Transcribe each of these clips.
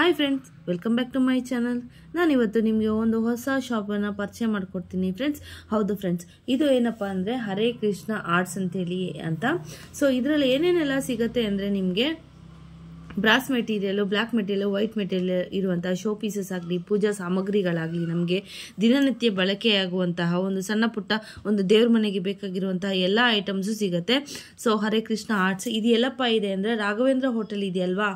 Hi friends welcome back to my channel ನಾನಿವತ್ತು ನಿಮಗೆ ಒಂದು ಹೊಸ ಶಾಪನ್ನು ಪರಿಚಯ ಮಾಡಿಕೊಡ್ತೀನಿ ಫ್ರೆಂಡ್ಸ್ ಹೌದು ಫ್ರೆಂಡ್ಸ್ ಇದು ಏನಪ್ಪ ಅಂದರೆ ಹರೇ ಕೃಷ್ಣ ಆರ್ಟ್ಸ್ ಅಂತೇಳಿ ಅಂತ. ಸೊ ಇದರಲ್ಲಿ ಏನೇನೆಲ್ಲ ಸಿಗುತ್ತೆ ಅಂದರೆ ನಿಮಗೆ brass material black material white material ಇರುವಂಥ ಶೋ ಪೀಸಸ್ ಆಗಲಿ, ಪೂಜಾ ಸಾಮಗ್ರಿಗಳಾಗಲಿ ನಮಗೆ ದಿನನಿತ್ಯ ಬಳಕೆಯಾಗುವಂತಹ ಒಂದು ಸಣ್ಣ ಪುಟ್ಟ ಒಂದು ದೇವ್ರ ಮನೆಗೆ ಬೇಕಾಗಿರುವಂತಹ ಎಲ್ಲ ಐಟಮ್ಸು ಸಿಗುತ್ತೆ. ಸೊ ಹರೇ ಕೃಷ್ಣ ಆರ್ಟ್ಸ್ ಇದು ಎಲ್ಲಪ್ಪ ಇದೆ ಅಂದರೆ ರಾಘವೇಂದ್ರ ಹೋಟೆಲ್ ಇದೆಯಲ್ವಾ?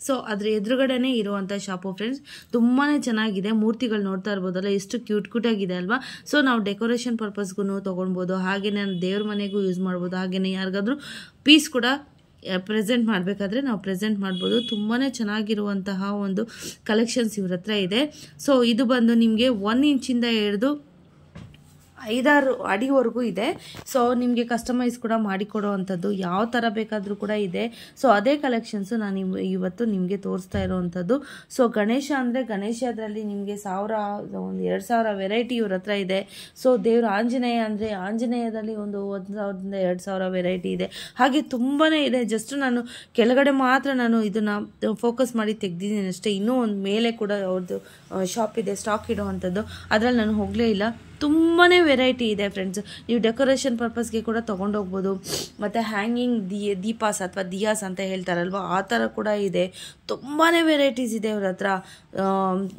ಸೊ ಅದ್ರ ಎದುರುಗಡೆನೇ ಇರುವಂಥ ಶಾಪು ಫ್ರೆಂಡ್ಸ್ ತುಂಬಾ ಚೆನ್ನಾಗಿದೆ. ಮೂರ್ತಿಗಳು ನೋಡ್ತಾ ಇರ್ಬೋದಲ್ಲ, ಎಷ್ಟು ಕ್ಯೂಟ್ ಆಗಿದೆ ಅಲ್ವಾ? ಸೊ ನಾವು ಡೆಕೋರೇಷನ್ ಪರ್ಪಸ್ಗೂ ಹಾಗೆ ನಾನು ದೇವ್ರ ಮನೆಗೂ ಯೂಸ್ ಮಾಡ್ಬೋದು. ಹಾಗೆಯೇ ಯಾರಿಗಾದ್ರೂ ಪೀಸ್ ಕೂಡ ಪ್ರೆಸೆಂಟ್ ಮಾಡಬೇಕಾದ್ರೆ ನಾವು ಪ್ರೆಸೆಂಟ್ ಮಾಡ್ಬೋದು. ತುಂಬಾ ಚೆನ್ನಾಗಿರುವಂತಹ ಒಂದು ಕಲೆಕ್ಷನ್ಸ್ ಇವ್ರ ಹತ್ರ ಇದೆ. ಸೊ ಇದು ಬಂದು ನಿಮಗೆ ಒನ್ ಇಂಚಿಂದ ಹಿಡಿದು ಐದಾರು ಅಡಿವರೆಗೂ ಇದೆ. ಸೊ ನಿಮಗೆ ಕಸ್ಟಮೈಸ್ ಕೂಡ ಮಾಡಿಕೊಡೋ ಅಂಥದ್ದು ಯಾವ ಥರ ಬೇಕಾದರೂ ಕೂಡ ಇದೆ. ಸೊ ಅದೇ ಕಲೆಕ್ಷನ್ಸು ನಾನು ಇವತ್ತು ನಿಮಗೆ ತೋರಿಸ್ತಾ ಇರೋವಂಥದ್ದು. ಸೊ ಗಣೇಶ ಅಂದರೆ ಗಣೇಶದಲ್ಲಿ ನಿಮಗೆ ಸಾವಿರ, ಒಂದು ಎರಡು ಸಾವಿರ ವೆರೈಟಿ ಇವ್ರ ಹತ್ರ ಇದೆ. ಸೊ ದೇವ್ರ ಆಂಜನೇಯ ಅಂದರೆ ಆಂಜನೇಯದಲ್ಲಿ ಒಂದು ಒಂದು ಸಾವಿರದಿಂದ ಎರಡು ಸಾವಿರ ವೆರೈಟಿ ಇದೆ. ಹಾಗೆ ತುಂಬಾ ಇದೆ. ಜಸ್ಟ್ ನಾನು ಕೆಳಗಡೆ ಮಾತ್ರ ನಾನು ಇದನ್ನು ಫೋಕಸ್ ಮಾಡಿ ತೆಗ್ದಿದ್ದೀನಿ ಅಷ್ಟೇ. ಇನ್ನೂ ಒಂದು ಮೇಲೆ ಕೂಡ ಅವ್ರದ್ದು ಶಾಪ್ ಇದೆ ಸ್ಟಾಕ್ ಇಡುವಂಥದ್ದು. ಅದರಲ್ಲಿ ನಾನು ಹೋಗಲೇ ಇಲ್ಲ. ತುಂಬಾ ವೆರೈಟಿ ಇದೆ ಫ್ರೆಂಡ್ಸ್ ನೀವು ಡೆಕೋರೇಷನ್ ಪರ್ಪಸ್ಗೆ ಕೂಡ ತೊಗೊಂಡೋಗ್ಬೋದು. ಮತ್ತು ಹ್ಯಾಂಗಿಂಗ್ ದಿ, ದೀಪಾಸ್ ಅಥವಾ ದಿಯಾಸ್ ಅಂತ ಹೇಳ್ತಾರಲ್ವ, ಆ ಥರ ಕೂಡ ಇದೆ. ತುಂಬಾ ವೆರೈಟೀಸ್ ಇದೆ ಅವ್ರ ಹತ್ರ.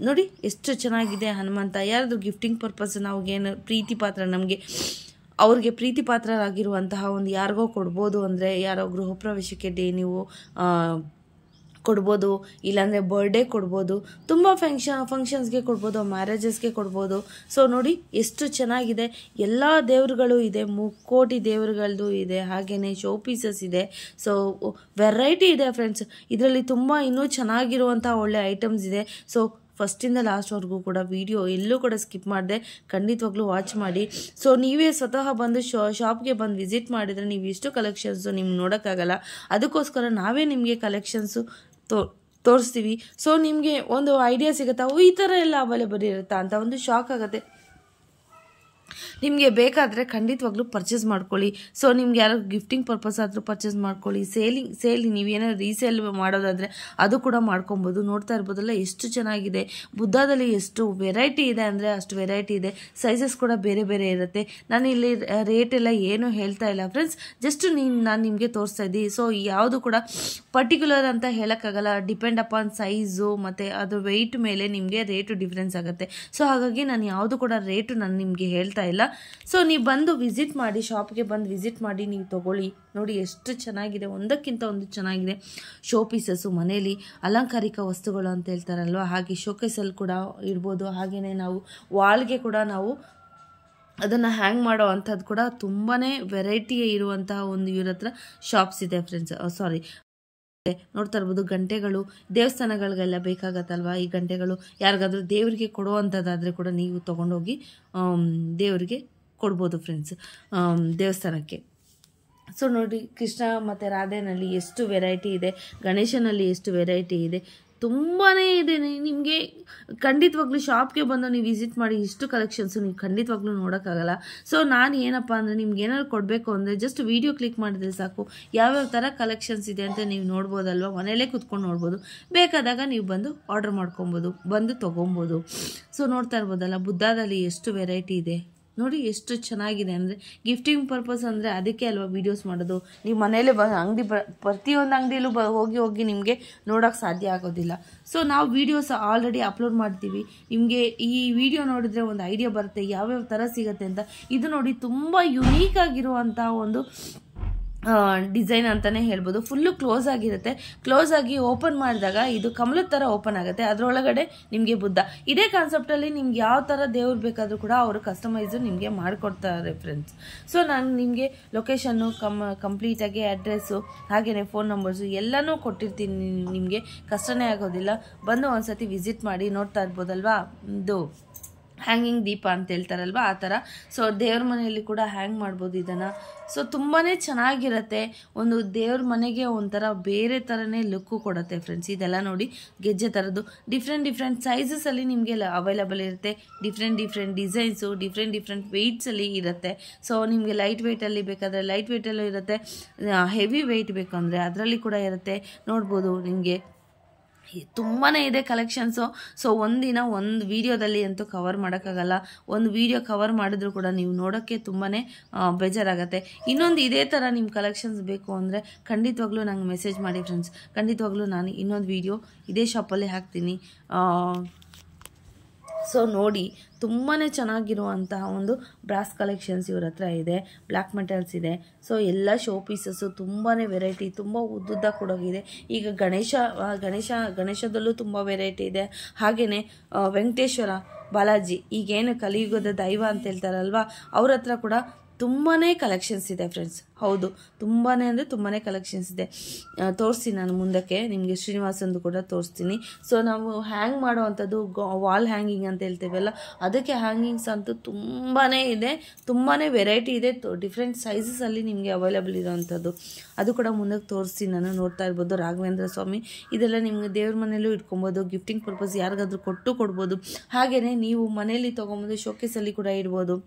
ನೋಡಿ, ಎಷ್ಟು ಚೆನ್ನಾಗಿದೆ ಹನುಮಂತ. ಯಾರಾದರೂ ಗಿಫ್ಟಿಂಗ್ ಪರ್ಪಸ್ ನಾವ್ಗೇನು ಪ್ರೀತಿ ಪಾತ್ರ ನಮಗೆ, ಅವ್ರಿಗೆ ಪ್ರೀತಿ ಪಾತ್ರರಾಗಿರುವಂತಹ ಒಂದು ಯಾರಿಗೋ ಕೊಡ್ಬೋದು ಅಂದರೆ ಯಾರೋ ಗೃಹ ಪ್ರವೇಶಕ್ಕೆ ಡೇ ನೀವು ಕೊಡ್ಬೋದು, ಇಲ್ಲಾಂದರೆ ಬರ್ಡೇ ಕೊಡ್ಬೋದು, ತುಂಬ ಫಂಕ್ಷನ್ ಫಂಕ್ಷನ್ಸ್ಗೆ ಕೊಡ್ಬೋದು ಮ್ಯಾರೇಜಸ್ಗೆ ಕೊಡ್ಬೋದು. ಸೊ ನೋಡಿ ಎಷ್ಟು ಚೆನ್ನಾಗಿದೆ. ಎಲ್ಲ ದೇವರುಗಳು ಇದೆ, ಮುಕ್ಕೋಟಿ ದೇವ್ರುಗಳದ್ದು ಇದೆ ಹಾಗೆಯೇ ಶೋ ಪೀಸಸ್ ಇದೆ. ಸೊ ವೆರೈಟಿ ಇದೆ ಫ್ರೆಂಡ್ಸ್ ಇದರಲ್ಲಿ ತುಂಬ ಇನ್ನೂ ಚೆನ್ನಾಗಿರುವಂಥ ಒಳ್ಳೆ ಐಟಮ್ಸ್ ಇದೆ. ಸೊ ಫಸ್ಟಿಂದ ಲಾಸ್ಟ್ವರೆಗೂ ಕೂಡ ವಿಡಿಯೋ ಎಲ್ಲೂ ಕೂಡ ಸ್ಕಿಪ್ ಮಾಡಿದೆ. ಖಂಡಿತವಾಗ್ಲೂ ವಾಚ್ ಮಾಡಿ. ಸೊ ನೀವೇ ಸ್ವತಃ ಬಂದು ಶಾ ಶಾಪ್ಗೆ ಬಂದು ವಿಸಿಟ್ ಮಾಡಿದರೆ ನೀವು ಇಷ್ಟು ಕಲೆಕ್ಷನ್ಸು ನಿಮ್ಗೆ ನೋಡೋಕ್ಕಾಗಲ್ಲ. ಅದಕ್ಕೋಸ್ಕರ ನಾವೇ ನಿಮಗೆ ಕಲೆಕ್ಷನ್ಸು ತೋ, ತೋರಿಸ್ತೀವಿ. ಸೊ ನಿಮಗೆ ಒಂದು ಐಡಿಯಾ ಸಿಗುತ್ತಾ? ಓ, ಈ ಥರ ಎಲ್ಲ ಅವೈಲೇಬಲ್ ಇರುತ್ತಾ ಅಂತ ಒಂದು ಶಾಕ್ ಆಗುತ್ತೆ. ನಿಮಗೆ ಬೇಕಾದರೆ ಖಂಡಿತವಾಗ್ಲೂ ಪರ್ಚೇಸ್ ಮಾಡ್ಕೊಳ್ಳಿ. ಸೊ ನಿಮ್ಗೆ ಯಾರೋ ಗಿಫ್ಟಿಂಗ್ ಪರ್ಪಸ್ ಆದರೂ ಪರ್ಚೇಸ್ ಮಾಡ್ಕೊಳ್ಳಿ. ಸೇಲಿಂಗ್ ಸೇಲ್ ನೀವೇನಾದ್ರು ರೀಸೇಲ್ ಮಾಡೋದಾದರೆ ಅದು ಕೂಡ ಮಾಡ್ಕೊಬೋದು. ನೋಡ್ತಾ ಇರ್ಬೋದಲ್ಲ ಎಷ್ಟು ಚೆನ್ನಾಗಿದೆ. ಬುದ್ಧದಲ್ಲಿ ಎಷ್ಟು ವೆರೈಟಿ ಇದೆ ಅಂದರೆ ಅಷ್ಟು ವೆರೈಟಿ ಇದೆ. ಸೈಜಸ್ ಕೂಡ ಬೇರೆ ಬೇರೆ ಇರುತ್ತೆ. ನಾನು ಇಲ್ಲಿ ರೇಟ್ ಎಲ್ಲ ಏನು ಹೇಳ್ತಾ ಇಲ್ಲ ಫ್ರೆಂಡ್ಸ್ ಜಸ್ಟ್ ನೀನು, ನಾನು ನಿಮಗೆ ತೋರಿಸ್ತಾ ಇದ್ದೀನಿ. ಸೊ ಯಾವುದು ಕೂಡ ಪರ್ಟಿಕ್ಯುಲರ್ ಅಂತ ಹೇಳೋಕ್ಕಾಗಲ್ಲ. ಡಿಪೆಂಡ್ ಅಪಾನ್ ಸೈಜು ಮತ್ತು ಅದು ವೆಯ್ಟ್ ಮೇಲೆ ನಿಮಗೆ ರೇಟು ಡಿಫ್ರೆನ್ಸ್ ಆಗುತ್ತೆ. ಸೊ ಹಾಗಾಗಿ ನಾನು ಯಾವುದು ಕೂಡ ರೇಟು ನಾನು ನಿಮಗೆ ಹೇಳ್ತಾ ಇಲ್ಲ. ಸೊ ನೀವು ಬಂದು ವಿಸಿಟ್ ಮಾಡಿ ಶಾಪ್ಗೆ ಬಂದು ವಿಸಿಟ್ ಮಾಡಿ, ನೀವು ತೊಗೊಳ್ಳಿ. ನೋಡಿ ಎಷ್ಟು ಚೆನ್ನಾಗಿದೆ, ಒಂದಕ್ಕಿಂತ ಒಂದು ಚೆನ್ನಾಗಿದೆ. ಶೋ ಪೀಸಸ್ಸು ಮನೇಲಿ ಅಲಂಕಾರಿಕ ವಸ್ತುಗಳು ಅಂತ ಹೇಳ್ತಾರಲ್ವ? ಹಾಗೆ ಶೋಕೇಸಲ್ಲಿ ಕೂಡ ಇಡ್ಬೋದು ಹಾಗೆಯೇ ನಾವು ವಾಲ್ಗೆ ಕೂಡ ನಾವು ಅದನ್ನು ಹ್ಯಾಂಗ್ ಮಾಡೋ ಅಂಥದ್ದು ಕೂಡ ತುಂಬಾ ವೆರೈಟಿ ಇರುವಂತಹ ಒಂದು ಇವ್ರ ಹತ್ರ ಶಾಪ್ಸ್ ಇದೆ ಫ್ರೆಂಡ್ಸ್ ಸಾರಿ ನೋಡ್ತಾ ಇರ್ಬೋದು, ಗಂಟೆಗಳು, ದೇವಸ್ಥಾನಗಳಿಗೆಲ್ಲ ಬೇಕಾಗತ್ತಲ್ವಾ? ಈ ಗಂಟೆಗಳು ಯಾರಿಗಾದ್ರೂ ದೇವರಿಗೆ ಕೊಡುವಂಥದ್ದಾದರೆ ಕೂಡ ನೀವು ತೊಗೊಂಡೋಗಿ ದೇವರಿಗೆ ಕೊಡ್ಬೋದು ಫ್ರೆಂಡ್ಸ್ ದೇವಸ್ಥಾನಕ್ಕೆ. ಸೊ ನೋಡಿ, ಕೃಷ್ಣ ಮತ್ತು ರಾಧೆನಲ್ಲಿ ಎಷ್ಟು ವೆರೈಟಿ ಇದೆ, ಗಣೇಶನಲ್ಲಿ ಎಷ್ಟು ವೆರೈಟಿ ಇದೆ ತುಂಬಾ ಇದೆ. ನಿಮಗೆ ಖಂಡಿತವಾಗ್ಲೂ ಶಾಪ್ಗೆ ಬಂದು ನೀವು ವಿಸಿಟ್ ಮಾಡಿ ಇಷ್ಟು ಕಲೆಕ್ಷನ್ಸು ನೀವು ಖಂಡಿತವಾಗ್ಲೂ ನೋಡೋಕ್ಕಾಗಲ್ಲ. ಸೊ ನಾನು ಏನಪ್ಪ ಅಂದರೆ ನಿಮ್ಗೆ ಏನಾದ್ರು ಕೊಡಬೇಕು ಅಂದರೆ ಜಸ್ಟ್ ವೀಡಿಯೋ ಕ್ಲಿಕ್ ಮಾಡಿದ್ರೆ ಸಾಕು. ಯಾವ್ಯಾವ ಥರ ಕಲೆಕ್ಷನ್ಸ್ ಇದೆ ಅಂತ ನೀವು ನೋಡ್ಬೋದಲ್ವ? ಮನೇಲೇ ಕುತ್ಕೊಂಡು ನೋಡ್ಬೋದು. ಬೇಕಾದಾಗ ನೀವು ಬಂದು ಆರ್ಡರ್ ಮಾಡ್ಕೊಬೋದು, ಬಂದು ತೊಗೊಬೋದು. ಸೊ ನೋಡ್ತಾ ಇರ್ಬೋದಲ್ಲ, ಬುದ್ಧದಲ್ಲಿ ಎಷ್ಟು ವೆರೈಟಿ ಇದೆ? ನೋಡಿ ಎಷ್ಟು ಚೆನ್ನಾಗಿದೆ ಅಂದರೆ ಗಿಫ್ಟಿಂಗ್ ಪರ್ಪಸ್ ಅಂದರೆ ಅದಕ್ಕೆ ಅಲ್ವಾ ವೀಡಿಯೋಸ್ ಮಾಡೋದು. ನೀವು ಮನೇಲೇ ಬ ಅಂಗಡಿ ಬ ಪ್ರತಿಯೊಂದು ಅಂಗಡಿಯಲ್ಲೂ ಬ ಹೋಗಿ ಹೋಗಿ ನಿಮಗೆ ನೋಡೋಕ್ಕೆ ಸಾಧ್ಯ ಆಗೋದಿಲ್ಲ. ಸೊ ನಾವು ವೀಡಿಯೋಸ್ ಆಲ್ರೆಡಿ ಅಪ್ಲೋಡ್ ಮಾಡ್ತೀವಿ. ನಿಮಗೆ ಈ ವಿಡಿಯೋ ನೋಡಿದರೆ ಒಂದು ಐಡಿಯಾ ಬರುತ್ತೆ, ಯಾವ್ಯಾವ ಥರ ಸಿಗುತ್ತೆ ಅಂತ. ಇದು ನೋಡಿ ತುಂಬ ಯುನೀಕ್ ಆಗಿರುವಂಥ ಒಂದು ಡಿಸೈನ್ ಅಂತಲೇ ಹೇಳ್ಬೋದು. ಫುಲ್ಲು ಕ್ಲೋಸ್ ಆಗಿರುತ್ತೆ. ಕ್ಲೋಸ್ ಆಗಿ ಓಪನ್ ಮಾಡಿದಾಗ ಇದು ಕಮಲದ ಥರ ಓಪನ್ ಆಗುತ್ತೆ. ಅದರೊಳಗಡೆ ನಿಮಗೆ ಬುದ್ಧ. ಇದೇ ಕಾನ್ಸೆಪ್ಟಲ್ಲಿ ನಿಮ್ಗೆ ಯಾವ ಥರ ದೇವ್ರು ಬೇಕಾದರೂ ಕೂಡ ಅವರು ಕಸ್ಟಮೈಸು ನಿಮಗೆ ಮಾಡಿಕೊಡ್ತಾರೆ ಫ್ರೆಂಡ್ಸ್ ಸೊ ನಾನು ನಿಮಗೆ ಲೊಕೇಶನ್ನು ಕಮ್ ಕಂಪ್ಲೀಟಾಗಿ ಅಡ್ರೆಸ್ಸು ಹಾಗೆಯೇ ಫೋನ್ ನಂಬರ್ಸು ಎಲ್ಲನೂ ಕೊಟ್ಟಿರ್ತೀನಿ ನಿಮಗೆ. ಕಷ್ಟನೇ ಆಗೋದಿಲ್ಲ. ಬಂದು ಒಂದು ಸತಿ ವಿಸಿಟ್ ಮಾಡಿ ನೋಡ್ತಾ ಇರ್ಬೋದಲ್ವಾ? ಇದು. ಹ್ಯಾಂಗಿಂಗ್ ದೀಪ ಅಂತ ಹೇಳ್ತಾರಲ್ವ? ಆ ಥರ. ಸೊ ದೇವ್ರ ಮನೆಯಲ್ಲಿ ಕೂಡ ಹ್ಯಾಂಗ್ ಮಾಡ್ಬೋದು ಇದನ್ನು. ಸೊ ತುಂಬಾ ಚೆನ್ನಾಗಿರುತ್ತೆ. ಒಂದು ದೇವ್ರ ಮನೆಗೆ ಒಂಥರ ಬೇರೆ ಥರನೇ ಲುಕ್ಕು ಕೊಡುತ್ತೆ ಫ್ರೆಂಡ್ಸ್ ಇದೆಲ್ಲ ನೋಡಿ ಗೆಜ್ಜೆ ಥರದ್ದು ಡಿಫ್ರೆಂಟ್ ಡಿಫ್ರೆಂಟ್ ಸೈಜಸಲ್ಲಿ ನಿಮಗೆ ಅವೈಲಬಲ್ ಇರುತ್ತೆ. Different different designs different different ವೆಯ್ಟ್ಸಲ್ಲಿ ಇರುತ್ತೆ. ಸೊ ನಿಮಗೆ ಲೈಟ್ ವೆಯ್ಟಲ್ಲಿ ಬೇಕಾದರೆ ಲೈಟ್ ವೆಯ್ಟಲ್ಲೂ ಇರುತ್ತೆ. ಹೆವಿ ವೆಯ್ಟ್ ಬೇಕಂದರೆ ಅಂದರೆ ಅದರಲ್ಲಿ ಕೂಡ ಇರುತ್ತೆ. ನೋಡ್ಬೋದು ನಿಮಗೆ. ತುಂಬಾ ಇದೆ ಕಲೆಕ್ಷನ್ಸು ಸೊ ಒಂದಿನ ಒಂದು ವೀಡಿಯೋದಲ್ಲಿ ಅಂತೂ ಕವರ್ ಮಾಡೋಕ್ಕಾಗಲ್ಲ. ಒಂದು ವೀಡಿಯೋ ಕವರ್ ಮಾಡಿದ್ರು ಕೂಡ ನೀವು ನೋಡೋಕ್ಕೆ ತುಂಬಾ ಬೇಜಾರಾಗತ್ತೆ. ಇನ್ನೊಂದು ಇದೇ ಥರ ನಿಮ್ಮ ಕಲೆಕ್ಷನ್ಸ್ ಬೇಕು ಅಂದರೆ ಖಂಡಿತವಾಗ್ಲೂ ನಂಗೆ ಮೆಸೇಜ್ ಮಾಡಿ ಫ್ರೆಂಡ್ಸ್ ಖಂಡಿತವಾಗ್ಲೂ ನಾನು ಇನ್ನೊಂದು ವೀಡಿಯೋ ಇದೇ ಶಾಪಲ್ಲೇ ಹಾಕ್ತೀನಿ. ಸೊ ನೋಡಿ ತುಂಬಾ ಚೆನ್ನಾಗಿರುವಂತಹ ಒಂದು ಬ್ರಾಸ್ ಕಲೆಕ್ಷನ್ಸ್ ಇವ್ರ ಹತ್ರ ಇದೆ. ಬ್ಲ್ಯಾಕ್ ಮೆಟಲ್ಸ್ ಇದೆ. ಸೊ ಎಲ್ಲ ಶೋ ಪೀಸಸ್ಸು ತುಂಬಾ ವೆರೈಟಿ ತುಂಬ ಉದ್ದುದ್ದ ಕೊಡೋಗಿದೆ. ಈಗ ಗಣೇಶ ಗಣೇಶ, ಗಣೇಶದಲ್ಲೂ ತುಂಬ ವೆರೈಟಿ ಇದೆ. ಹಾಗೆಯೇ ವೆಂಕಟೇಶ್ವರ, ಬಾಲಾಜಿ, ಈಗೇನು ಕಲಿಯುಗದ ದೈವ ಅಂತ ಹೇಳ್ತಾರಲ್ವ, ಅವ್ರ ಹತ್ರ ಕೂಡ ತುಂಬಾ ಕಲೆಕ್ಷನ್ಸ್ ಇದೆ ಫ್ರೆಂಡ್ಸ್ ಹೌದು ತುಂಬಾ ಅಂದರೆ ತುಂಬಾ ಕಲೆಕ್ಷನ್ಸ್ ಇದೆ. ತೋರಿಸ್ತೀನಿ ನಾನು ಮುಂದಕ್ಕೆ, ನಿಮಗೆ ಶ್ರೀನಿವಾಸಂದು ಕೂಡ ತೋರಿಸ್ತೀನಿ. ಸೊ ನಾವು ಹ್ಯಾಂಗ್ ಮಾಡುವಂಥದ್ದು ವಾಲ್ ಹ್ಯಾಂಗಿಂಗ್ ಅಂತ ಹೇಳ್ತೇವಲ್ಲ ಅದಕ್ಕೆ ಹ್ಯಾಂಗಿಂಗ್ಸ್ ಅಂತೂ ತುಂಬಾ ಇದೆ. ತುಂಬಾ ವೆರೈಟಿ ಇದೆ. ಡಿಫ್ರೆಂಟ್ ಸೈಜಸಲ್ಲಿ ನಿಮಗೆ ಅವೈಲೇಬಲ್ ಇರೋವಂಥದ್ದು. ಅದು ಕೂಡ ಮುಂದಕ್ಕೆ ತೋರಿಸ್ತೀನಿ ನಾನು, ನೋಡ್ತಾ ಇರ್ಬೋದು. ರಾಘವೇಂದ್ರ ಸ್ವಾಮಿ, ಇದೆಲ್ಲ ನಿಮಗೆ ದೇವ್ರ ಮನೆಯಲ್ಲೂ ಇಟ್ಕೊಬೋದು. ಗಿಫ್ಟಿಂಗ್ ಪರ್ಪಸ್ ಯಾರಿಗಾದ್ರೂ ಕೊಟ್ಟು ಕೊಡ್ಬೋದು. ಹಾಗೆಯೇ ನೀವು ಮನೆಯಲ್ಲಿ ತೊಗೊಂಬೋದು ಶೋಕೇಸಲ್ಲಿ ಕೂಡ ಇಡ್ಬೋದು.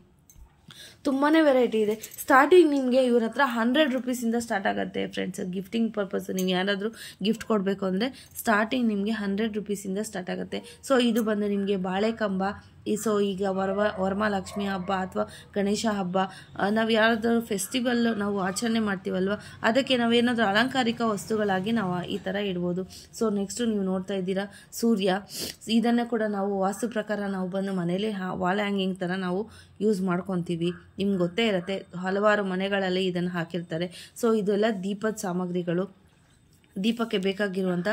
ತುಂಬಾ ವೆರೈಟಿ ಇದೆ. ಸ್ಟಾರ್ಟಿಂಗ್ ನಿಮಗೆ ಇವ್ರ ಹತ್ರ ಹಂಡ್ರೆಡ್ ರುಪೀಸಿಂದ ಸ್ಟಾರ್ಟ್ ಆಗುತ್ತೆ ಫ್ರೆಂಡ್ಸ್ ಗಿಫ್ಟಿಂಗ್ ಪರ್ಪಸ್ ನೀವು ಯಾರಾದರೂ ಗಿಫ್ಟ್ ಕೊಡಬೇಕು ಅಂದರೆ ಸ್ಟಾರ್ಟಿಂಗ್ ನಿಮಗೆ ಹಂಡ್ರೆಡ್ ರುಪೀಸಿಂದ ಸ್ಟಾರ್ಟ್ ಆಗುತ್ತೆ. ಸೊ ಇದು ಬಂದು ನಿಮಗೆ ಬಾಳೆಕಂಬ ಈ ಸೊ ಈಗ ವರವ, ವರಮಹಾಲಕ್ಷ್ಮಿ ಹಬ್ಬ ಅಥವಾ ಗಣೇಶ ಹಬ್ಬ ನಾವು ಯಾರಾದರೂ ಫೆಸ್ಟಿವಲ್ ನಾವು ಆಚರಣೆ ಮಾಡ್ತೀವಲ್ವ, ಅದಕ್ಕೆ ನಾವೇನಾದರೂ ಅಲಂಕಾರಿಕ ವಸ್ತುಗಳಾಗಿ ನಾವು ಈ ಥರ ಇಡ್ಬೋದು. ಸೊ ನೆಕ್ಸ್ಟು ನೀವು ನೋಡ್ತಾ ಇದ್ದೀರಾ ಸೂರ್ಯ. ಇದನ್ನು ಕೂಡ ನಾವು ವಾಸ್ತು ಪ್ರಕಾರ ನಾವು ಬಂದು ಮನೇಲಿ ವಾಲ್ ಹ್ಯಾಂಗಿಂಗ್ ಥರ ನಾವು ಯೂಸ್ ಮಾಡ್ಕೊತೀವಿ. ನಿಮ್ಗೆ ಗೊತ್ತೇ ಇರುತ್ತೆ, ಹಲವಾರು ಮನೆಗಳಲ್ಲಿ ಇದನ್ನು ಹಾಕಿರ್ತಾರೆ. ಸೊ ಇದೆಲ್ಲ ದೀಪದ ಸಾಮಗ್ರಿಗಳು. ದೀಪಕ್ಕೆ ಬೇಕಾಗಿರುವಂಥ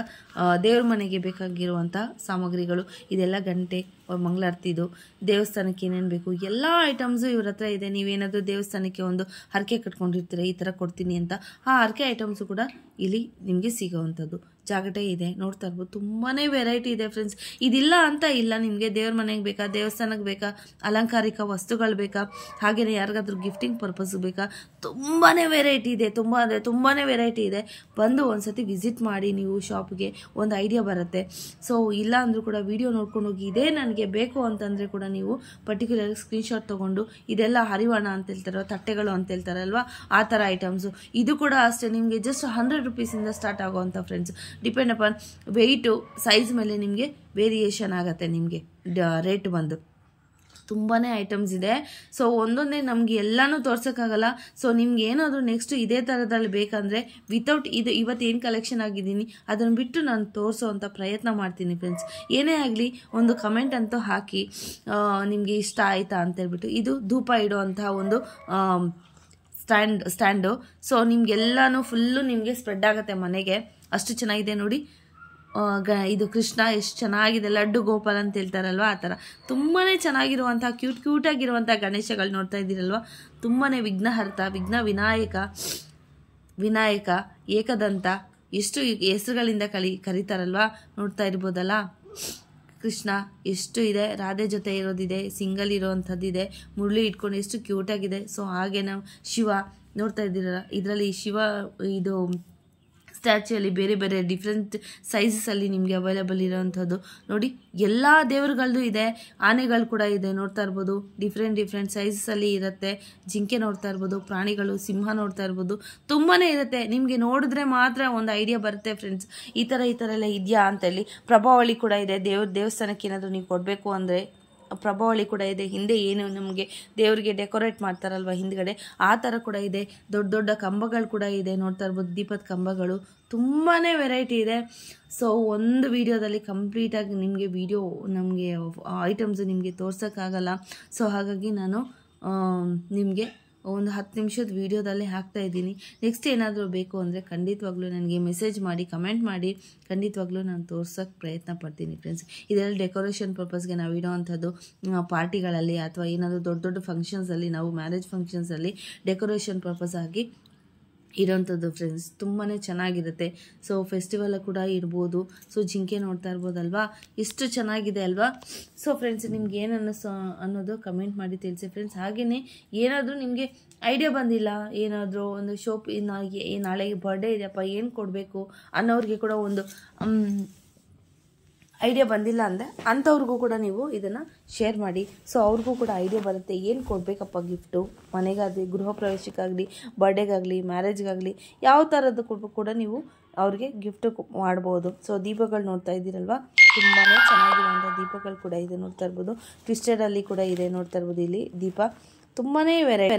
ದೇವ್ರ ಮನೆಗೆ ಬೇಕಾಗಿರುವಂಥ ಸಾಮಗ್ರಿಗಳು. ಇದೆಲ್ಲ ಗಂಟೆ ಮಂಗಳಾರತಿದು ದೇವಸ್ಥಾನಕ್ಕೆ ಏನೇನು ಬೇಕು? ಎಲ್ಲ ಐಟಮ್ಸು ಇವ್ರ ಹತ್ರ ಇದೆ. ನೀವೇನಾದರೂ ದೇವಸ್ಥಾನಕ್ಕೆ ಒಂದು ಹರಕೆ ಕಟ್ಕೊಂಡಿರ್ತೀರ, ಈ ಥರ ಕೊಡ್ತೀನಿ ಅಂತ, ಆ ಹರಕೆ ಐಟಮ್ಸು ಕೂಡ ಇಲ್ಲಿ ನಿಮಗೆ ಸಿಗೋವಂಥದ್ದು. ಜಾಗಟೆ ಇದೆ, ನೋಡ್ತಾ ಇರ್ಬೋದು. ತುಂಬಾ ವೆರೈಟಿ ಇದೆ ಫ್ರೆಂಡ್ಸ್ ಇದಿಲ್ಲ ಅಂತ ಇಲ್ಲ, ನಿಮಗೆ ದೇವ್ರ ಮನೆಗೆ ಬೇಕಾ ದೇವಸ್ಥಾನಕ್ಕೆ ಬೇಕಾ, ಅಲಂಕಾರಿಕ ವಸ್ತುಗಳು ಬೇಕಾ ಹಾಗೆಯೇ ಯಾರಿಗಾದ್ರೂ ಗಿಫ್ಟಿಂಗ್ ಪರ್ಪಸ್ ಬೇಕಾ ತುಂಬಾ ವೆರೈಟಿ ಇದೆ, ತುಂಬ ಅಂದರೆ ತುಂಬಾ ವೆರೈಟಿ ಇದೆ. ಬಂದು ಒಂದ್ಸತಿ ವಿಸಿಟ್ ಮಾಡಿ ನೀವು ಶಾಪ್ಗೆ ಒಂದು ಐಡಿಯಾ ಬರುತ್ತೆ. ಸೊ ಇಲ್ಲ ಅಂದರೂ ಕೂಡ ವಿಡಿಯೋ ನೋಡ್ಕೊಂಡು ಹೋಗಿ, ಇದೇ ನನಗೆ ಬೇಕು ಅಂತಂದರೆ ಕೂಡ ನೀವು ಪರ್ಟಿಕ್ಯುಲರ್ ಸ್ಕ್ರೀನ್ಶಾಟ್ ತೊಗೊಂಡು, ಇದೆಲ್ಲ ಹರಿವಾಣ ಅಂತ ಹೇಳ್ತಾರೋ ತಟ್ಟೆಗಳು ಅಂತ ಹೇಳ್ತಾರಲ್ವಾ, ಆ ಥರ ಐಟಮ್ಸು ಇದು ಕೂಡ ಅಷ್ಟೇ, ನಿಮಗೆ ಜಸ್ಟ್ ಹಂಡ್ರೆಡ್ ರುಪೀಸಿಂದ start ಆಗೋವಂಥ friends depend upon weight size ಮೇಲೆ ನಿಮಗೆ ವೇರಿಯೇಷನ್ ಆಗುತ್ತೆ ನಿಮಗೆ. ರೇಟ್ ಬಂದು. ತುಂಬಾ ಐಟಮ್ಸ್ ಇದೆ. ಸೊ ಒಂದೊಂದೇ ನಮಗೆ ಎಲ್ಲನೂ ತೋರ್ಸೋಕ್ಕಾಗಲ್ಲ. ಸೊ ನಿಮ್ಗೆ ಏನಾದರೂ ನೆಕ್ಸ್ಟ್ ಇದೇ ಥರದಲ್ಲಿ ಬೇಕಂದರೆ ವಿತೌಟ್ ಇದು ಇವತ್ತು ಏನು ಕಲೆಕ್ಷನ್ ಆಗಿದ್ದೀನಿ, ಅದನ್ನು ಬಿಟ್ಟು ನಾನು ತೋರಿಸೋವಂಥ ಪ್ರಯತ್ನ ಮಾಡ್ತೀನಿ ಫ್ರೆಂಡ್ಸ್ ಏನೇ ಆಗಲಿ, ಒಂದು ಕಮೆಂಟ್ ಅಂತೂ ಹಾಕಿ ನಿಮಗೆ ಇಷ್ಟ ಆಯಿತಾ ಅಂತೇಳ್ಬಿಟ್ಟು ಇದು ಧೂಪ ಇಡುವಂತಹ ಒಂದು ಸ್ಟ್ಯಾಂಡ್, ಸ್ಟ್ಯಾಂಡು. ಸೊ ನಿಮಗೆಲ್ಲನೂ ಫುಲ್ಲು ನಿಮಗೆ ಸ್ಪ್ರೆಡ್ ಆಗುತ್ತೆ ಮನೆಗೆ. ಅಷ್ಟು ಚೆನ್ನಾಗಿದೆ ನೋಡಿ. ಗ, ಇದು ಕೃಷ್ಣ ಎಷ್ಟು ಚೆನ್ನಾಗಿದೆ, ಲಡ್ಡು ಗೋಪಾಲ್ ಅಂತ ಹೇಳ್ತಾರಲ್ವ, ಆ ಥರ. ತುಂಬಾ ಚೆನ್ನಾಗಿರುವಂಥ ಕ್ಯೂಟ್ ಕ್ಯೂಟಾಗಿರುವಂಥ ಗಣೇಶಗಳು ನೋಡ್ತಾ ಇದ್ದೀರಲ್ವ? ತುಂಬಾ ವಿಘ್ನಹರ್ತ ವಿಘ್ನ ವಿನಾಯಕ ವಿನಾಯಕ, ಏಕದಂತ, ಎಷ್ಟು ಹೆಸರುಗಳಿಂದ ಕಲಿ, ಕರೀತಾರಲ್ವ? ನೋಡ್ತಾ ಇರ್ಬೋದಲ್ಲ? ಕೃಷ್ಣ ಎಷ್ಟು ಇದೆ, ರಾಧೆ ಜೊತೆ ಇರೋದಿದೆ ಸಿಂಗಲ್ ಇರೋವಂಥದ್ದಿದೆ, ಮುರಳಿ ಇಟ್ಕೊಂಡು ಎಷ್ಟು ಕ್ಯೂಟಾಗಿದೆ ಸೊ ಹಾಗೆ ನಾವು ಶಿವ ನೋಡ್ತಾ ಇದ್ದೀರಲ್ಲ, ಇದರಲ್ಲಿ ಶಿವ ಇದು ಸ್ಟ್ಯಾಚ್ಯೂಯಲ್ಲಿ ಬೇರೆ ಬೇರೆ ಡಿಫ್ರೆಂಟ್ ಸೈಜಸಲ್ಲಿ ನಿಮಗೆ ಅವೈಲೇಬಲ್ ಇರೋವಂಥದ್ದು. ನೋಡಿ, ಎಲ್ಲ ದೇವರುಗಳದ್ದು ಇದೆ, ಆನೆಗಳು ಕೂಡ ಇದೆ, ನೋಡ್ತಾ ಇರ್ಬೋದು. ಡಿಫ್ರೆಂಟ್ ಡಿಫ್ರೆಂಟ್ ಸೈಜಸಲ್ಲಿ ಇರುತ್ತೆ. ಜಿಂಕೆ ನೋಡ್ತಾ ಇರ್ಬೋದು, ಪ್ರಾಣಿಗಳು, ಸಿಂಹ ನೋಡ್ತಾ ಇರ್ಬೋದು. ತುಂಬಾ ಇರುತ್ತೆ. ನಿಮಗೆ ನೋಡಿದ್ರೆ ಮಾತ್ರ ಒಂದು ಐಡಿಯಾ ಬರುತ್ತೆ ಫ್ರೆಂಡ್ಸ್ ಈ ಥರ ಈ ಥರ ಎಲ್ಲ ಇದೆಯಾ ಅಂತೇಳಿ. ಪ್ರಭಾವಳಿ ಕೂಡ ಇದೆ. ದೇವ್ರ, ದೇವಸ್ಥಾನಕ್ಕೆ ಏನಾದರೂ ನೀವು ಕೊಡಬೇಕು ಅಂದರೆ ಪ್ರಭಾವಳಿ ಕೂಡ ಇದೆ. ಹಿಂದೆ ಏನು ನಮಗೆ ದೇವರಿಗೆ ಡೆಕೋರೇಟ್ ಮಾಡ್ತಾರಲ್ವ ಹಿಂದ್ಗಡೆ? ಆ ಥರ ಕೂಡ ಇದೆ. ದೊಡ್ಡ ದೊಡ್ಡ ಕಂಬಗಳು ಕೂಡ ಇದೆ. ನೋಡ್ತಾ ಇರ್ಬೋದು ದೀಪದ ಕಂಬಗಳು. ತುಂಬಾ ವೆರೈಟಿ ಇದೆ. ಸೊ ಒಂದು ವಿಡಿಯೋದಲ್ಲಿ ಕಂಪ್ಲೀಟಾಗಿ ನಿಮಗೆ ವಿಡಿಯೋ ನಮಗೆ ಐಟಮ್ಸ್ ನಿಮಗೆ ತೋರ್ಸೋಕ್ಕಾಗಲ್ಲ. ಸೊ ಹಾಗಾಗಿ ನಾನು ನಿಮಗೆ ಒಂದು ಹತ್ತು ನಿಮಿಷದ ವೀಡಿಯೋದಲ್ಲಿ ಹಾಕ್ತಾ ಇದ್ದೀನಿ. ನೆಕ್ಸ್ಟ್ ಏನಾದರೂ ಬೇಕು ಅಂದರೆ ಖಂಡಿತವಾಗ್ಲೂ ನನಗೆ ಮೆಸೇಜ್ ಮಾಡಿ ಕಮೆಂಟ್ ಮಾಡಿ. ಖಂಡಿತವಾಗ್ಲೂ ನಾನು ತೋರ್ಸೋಕ್ಕೆ ಪ್ರಯತ್ನ ಪಡ್ತೀನಿ ಫ್ರೆಂಡ್ಸ್ ಇದೆಲ್ಲ ಡೆಕೋರೇಷನ್ ಪರ್ಪಸ್ಗೆ ನಾವು ಇಡೋವಂಥದ್ದು ಪಾರ್ಟಿಗಳಲ್ಲಿ ಅಥವಾ ಏನಾದರೂ ದೊಡ್ಡ ದೊಡ್ಡ ಫಂಕ್ಷನ್ಸಲ್ಲಿ ನಾವು ಮ್ಯಾರೇಜ್ ಫಂಕ್ಷನ್ಸಲ್ಲಿ ಡೆಕೋರೇಷನ್ ಪರ್ಪಸ್ ಆಗಿ ಇರೋಂಥದ್ದು ಫ್ರೆಂಡ್ಸ್ ತುಂಬಾ ಚೆನ್ನಾಗಿರುತ್ತೆ. ಸೊ ಫೆಸ್ಟಿವಲ್ ಕೂಡ ಇರ್ಬೋದು. ಸೊ ಜಿಂಕೆ ನೋಡ್ತಾ ಇರ್ಬೋದಲ್ವಾ? ಇಷ್ಟು ಚೆನ್ನಾಗಿದೆ ಅಲ್ವಾ? ಸೊ ಫ್ರೆಂಡ್ಸ್ ನಿಮ್ಗೆ ಏನು ಅನ್ನಿಸೋ ಅನ್ನೋದು ಕಮೆಂಟ್ ಮಾಡಿ ತಿಳಿಸಿ ಫ್ರೆಂಡ್ಸ್ ಹಾಗೆಯೇ ಏನಾದರೂ ನಿಮಗೆ ಐಡಿಯಾ ಬಂದಿಲ್ಲ, ಏನಾದರೂ ಒಂದು ಶೋಪ್ ನಾಳೆ ಬರ್ಡೇ ಇದೆಯಪ್ಪ, ಏನು ಕೊಡಬೇಕು ಅನ್ನೋರಿಗೆ ಕೂಡ ಒಂದು ಐಡಿಯಾ ಬಂದಿಲ್ಲ ಅಂದರೆ ಅಂಥವ್ರಿಗೂ ಕೂಡ ನೀವು ಇದನ್ನು ಶೇರ್ ಮಾಡಿ. ಸೊ ಅವ್ರಿಗೂ ಕೂಡ ಐಡಿಯಾ ಬರುತ್ತೆ. ಏನು ಕೊಡಬೇಕಪ್ಪ ಗಿಫ್ಟು ಮನೆಗಾಗಲಿ, ಗೃಹ ಪ್ರವೇಶಕ್ಕಾಗಲಿ ಬರ್ಡೇಗಾಗಲಿ ಮ್ಯಾರೇಜ್ಗಾಗಲಿ ಯಾವ ಥರದ್ದು ಕೊಡಬೇಕು ಕೂಡ ನೀವು ಅವ್ರಿಗೆ ಗಿಫ್ಟ್ ಮಾಡ್ಬೋದು. ಸೊ ದೀಪಗಳು ನೋಡ್ತಾ ಇದ್ದೀರಲ್ವ? ತುಂಬಾ ಚೆನ್ನಾಗಿರುವಂಥ ದೀಪಗಳು ಕೂಡ ಇದೆ ನೋಡ್ತಾ ಇರ್ಬೋದು. ಟ್ವಿಸ್ಟೆಡಲ್ಲಿ ಕೂಡ ಇದೆ ನೋಡ್ತಾ ಇರ್ಬೋದು ಇಲ್ಲಿ ದೀಪ. ತುಂಬಾ ವೆರೈ